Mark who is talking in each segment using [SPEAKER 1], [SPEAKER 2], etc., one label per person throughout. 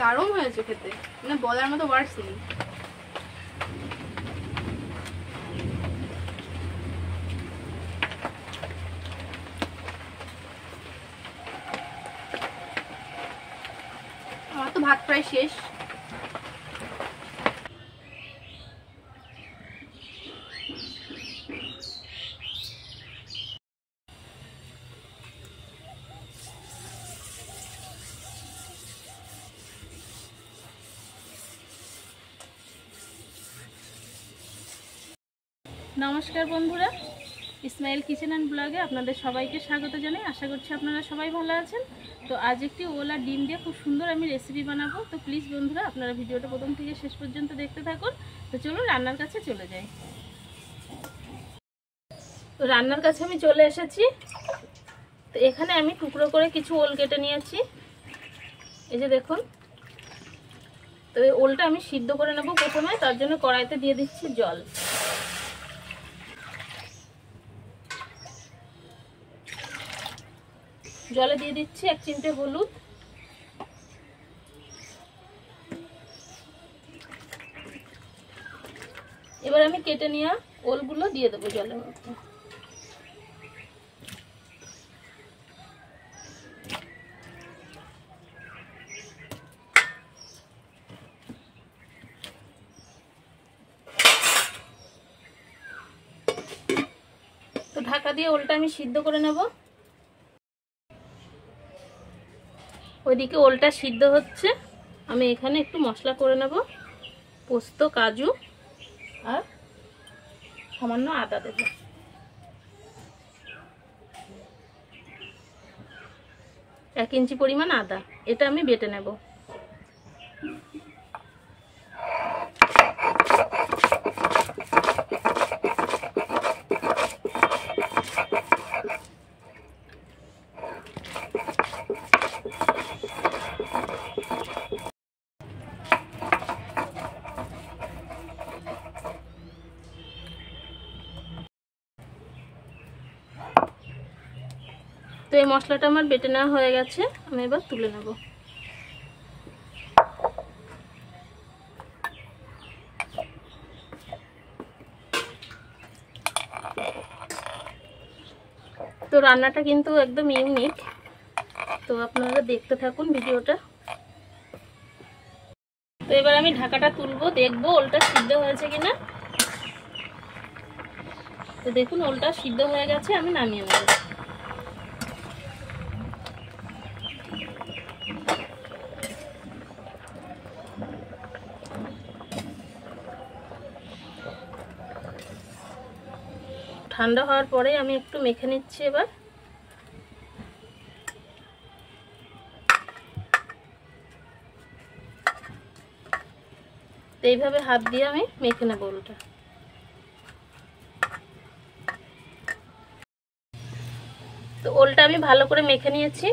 [SPEAKER 1] দারুণ হয়েছে খেতে। মানে বলার মতো ওয়ার্ডস নেই। আমার তো ভাত প্রায় শেষ।
[SPEAKER 2] নমস্কার বন্ধুরা। ইসমাইল কিচেন অ্যান্ড ব্লগে আপনাদের সবাইকে স্বাগত জানাই। আশা করছি আপনারা সবাই ভালো আছেন। তো আজ একটি ওলা ডিম দিয়ে খুব সুন্দর আমি রেসিপি বানাবো। তো প্লিজ বন্ধুরা, আপনারা ভিডিওটা প্রথম থেকে শেষ পর্যন্ত দেখতে থাকুন। তো চলুন রান্নার কাছে চলে যাই। তো রান্নার কাছে আমি চলে এসেছি। তো এখানে আমি টুকরো করে কিছু ওল কেটে নিয়েছি। এই যে দেখুন। তো ওলটা আমি সিদ্ধ করে নেব প্রথমে। তার জন্য কড়াইতে দিয়ে দিচ্ছি জল। জলে দিয়ে দিচ্ছি, এক চিমটে হলুদ। এবার আমি কেটে নেওয়া ওলগুলো দিয়ে দেবো জলের মধ্যে। তো ঢাকা দিয়ে ওলটা আমি সিদ্ধ করে নেব। ওইদিকে ওলটা সিদ্ধ হচ্ছে। আমি এখানে একটু মশলা করে নেব। পোস্ত, কাজু আর সামান্য আদা দেব। এক ইঞ্চি পরিমাণ আদা। এটা আমি বেটে নেব। তো এই মশলাটা আমার বেটে নেওয়া হয়ে গেছে। আমি এবার তুলে নেব। তো রান্নাটা কিন্তু একদম ইউনিক তো আপনারা দেখতে থাকুন ভিডিওটা। তো এবার আমি ঢাকাটা তুলবো। দেখব ওলটা সিদ্ধ হয়েছে কিনা। তো দেখুন, ওলটা সিদ্ধ হয়ে গেছে, আমি নামিয়ে নেব। ঠান্ডা হওয়ার পরে আমি একটু মেখে নিচ্ছি এবার। এইভাবে হাত দিয়ে আমি মেখে নেব ওলটা তো ওলটা আমি ভালো করে মেখে নিয়েছি।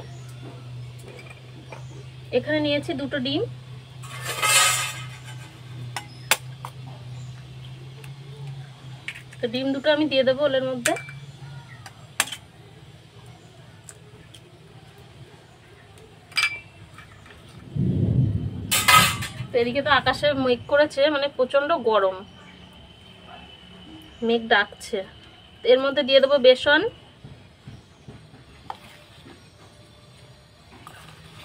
[SPEAKER 2] এখানে নিয়েছি দুটো ডিম। তো ডিম দুটো আমি দিয়ে দেবো ওলের মধ্যে। এদিকে তো আকাশে মেঘ করেছে মানে প্রচণ্ড গরম। মেঘ ডাকছে। এর মধ্যে দিয়ে দেবো বেসন।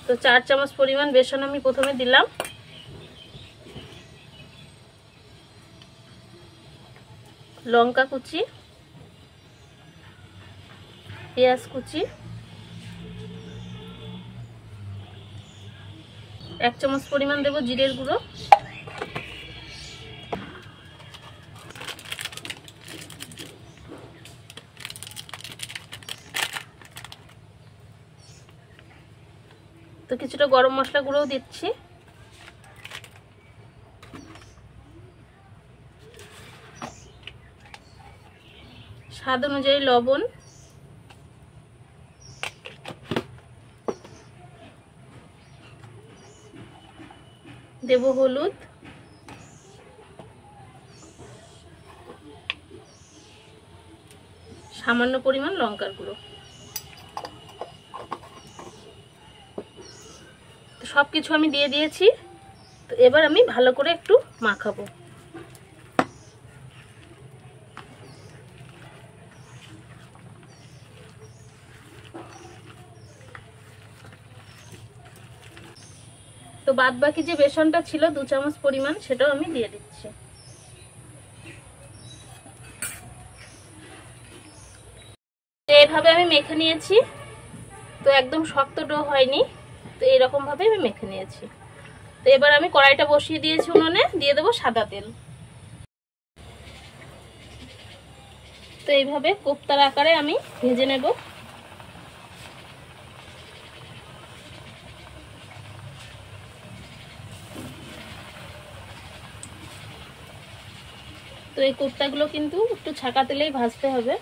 [SPEAKER 2] তো চার চামচ পরিমাণ বেসন আমি প্রথমে দিলাম। লঙ্কা কুচি, পেঁয়াজ কুচি, এক চামচ পরিমাণ দেব জিরের গুঁড়ো। তো কিছুটা গরম মশলা গুঁড়োও দিচ্ছি। স্বাদ অনুযায়ী লবণ। দেব হলুদ। সামান্য পরিমাণ লঙ্কার গুঁড়ো। সব কিছু আমি দিয়ে দিয়েছি। তো এবার আমি ভালো করে একটু মাখাবো। তো বাদ বাকি যে বেসনটা ছিল দু চামচ পরিমাণ, সেটাও আমি দিয়ে দিচ্ছি। তো এইভাবে আমি মেখে নিয়েছি। তো একদম শক্ত ডো হয়নি, তো এরকম ভাবে আমি মেখে নিয়েছি। তো এবার আমি কড়াইটা বসিয়ে দিয়েছি উনুনে, দিয়ে দেবো সাদা তেল। তো এইভাবে কোপ্তার আকারে আমি ভেজে নেব। তো এই কোপ্তাগুলো কিন্তু একটু ছাকা তেলেই ভাজতে হবে।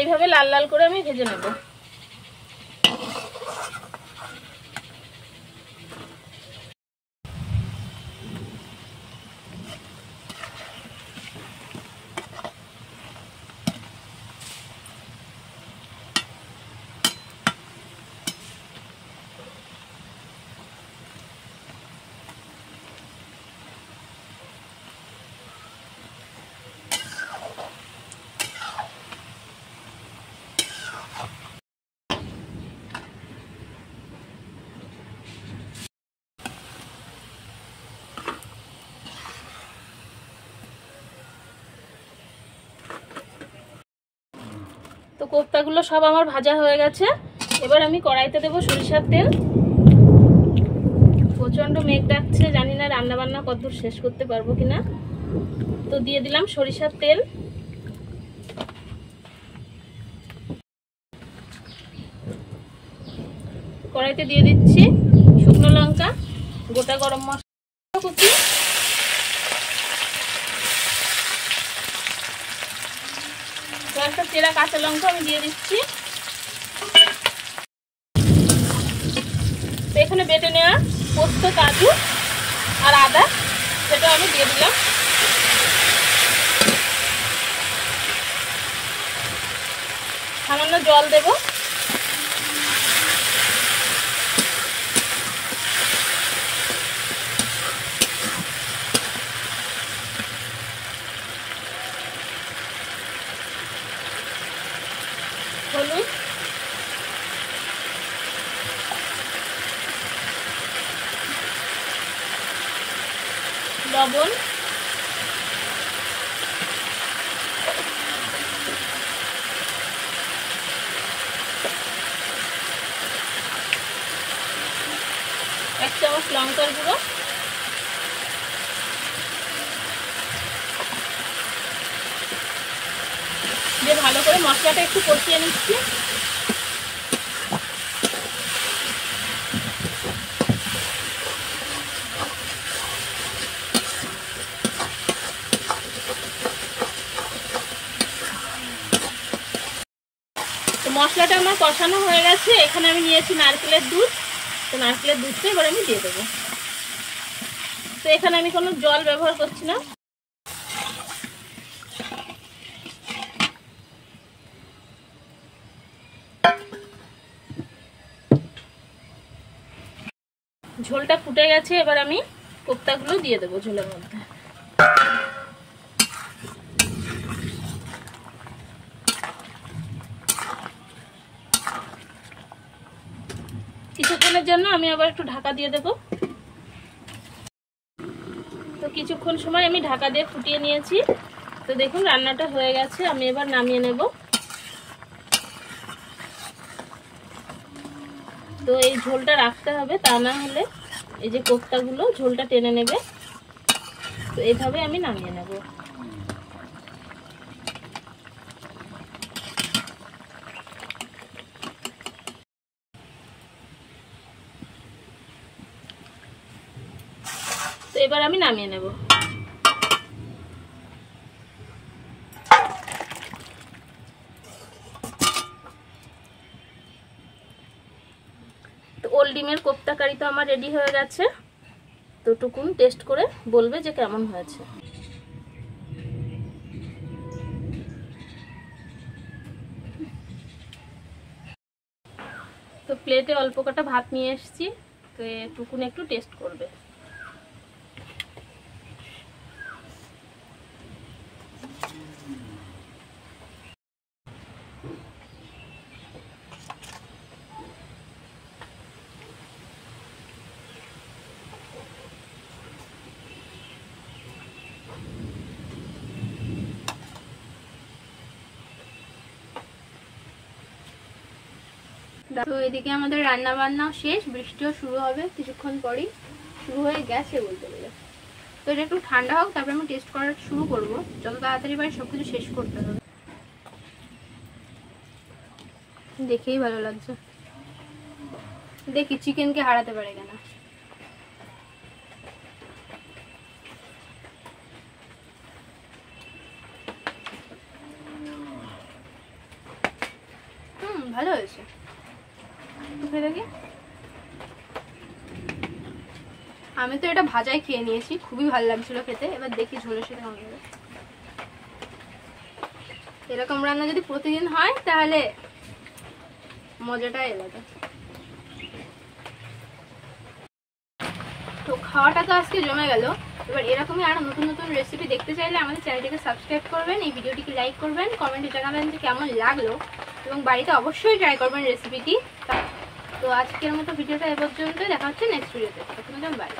[SPEAKER 2] এইভাবে লাল লাল করে আমি ভেজে নেব। তো কোপ্তাগুলো সব আমার ভাজা হয়ে গেছে। এবার আমি কড়াইতে দেবো সরিষার তেল। প্রচণ্ড মেঘ ডাকছে, জানি না রান্না বান্না কতদূর শেষ করতে পারব কিনা। তো দিয়ে দিলাম সরিষার তেল। কড়াইতে দিয়ে দিচ্ছি শুকনো লঙ্কা, গোটা গরম মশলা কুচি একটা চেরা কাঁচা লঙ্কা আমি দিয়ে দিচ্ছি। এখানে বেটে নেওয়া পোস্ত, কাজু আর আদা সেটা আমি দিয়ে দিলাম। সামান্য জল দেব হলুদ লবণ। এক চামচ লঙ্কার গুঁড়ো। দিয়ে ভালো করে মশলাটা একটু কষিয়ে নিচ্ছি তো মশলাটা আমার কষানো হয়ে গেছে। এখানে আমি নিয়েছি নারকেলের দুধ। তো নারকেলের দুধটা এবার আমি দিয়ে দেবো। তো এখানে আমি কোনো জল ব্যবহার করছি না। ঝোলটা ফুটে গেছে। এবার আমি কোপ্তাগুলো দিয়ে দেবো ঝোলের মধ্যে। কিছুক্ষণের জন্য আমি আবার একটু ঢাকা দিয়ে দেব। তো কিছুক্ষণ সময় আমি ঢাকা দিয়ে ফুটিয়ে নিয়েছি। তো দেখুন, রান্নাটা হয়ে গেছে, আমি এবার নামিয়ে নেব। তো এই ঝোলটা রাখতে হবে, তা না হলে এই যে কোপ্তাগুলো, ঝোলটা টেনে নেবে। তো এইভাবে আমি নামিয়ে নেব। এবার আমি নামিয়ে নেব। তো ওল ডিমের কোপ্তা কারি তো আমার রেডি হয়ে গেছে। তো টুকুন টেস্ট করে বলবে যে কেমন হয়েছে। তো প্লেটে অল্প কটা ভাত নিয়ে এসেছি। তো টুকুন একটু টেস্ট করবে।
[SPEAKER 1] তো এদিকে আমাদের রান্না বান্না শেষ, বৃষ্টিও শুরু হবে কিছুক্ষণ পরেই। শুরু হয়ে গেছে বলতে গেলে। তো এটা একটু ঠান্ডা হোক, তারপরে আমি টেস্ট করা শুরু করব। যত তাড়াতাড়ি পারি সব কিছু শেষ করতে হবে। দেখেই ভালো লাগছে। দেখি চিকেনকে হারাতে পারে কিনা। হুম, ভালো হয়েছে মুখে দেখি আমি তো এটা ভাজাই খেয়ে নিয়েছি, খুবই ভালো লাগছিল খেতে। এবার দেখি ঝোলের সাথে কেমন লাগে। এরকম রান্না যদি প্রতিদিন হয়, তাহলে মজাটাই আলাদা। তো খাওয়াটা তো আজকে জমে গেল। এবার এরকমই আরও নতুন নতুন রেসিপি দেখতে চাইলে আমাদের চ্যানেলটিকে সাবস্ক্রাইব করবেন, এই ভিডিওটিকে লাইক করবেন কমেন্টে জানাবেন যে কেমন লাগল। এবং বাড়িতে অবশ্যই ট্রাই করবেন রেসিপিটি তো আজকের মতো ভিডিওটা এ পর্যন্ত দেখা হচ্ছে নেক্সট ভিডিওতে বাই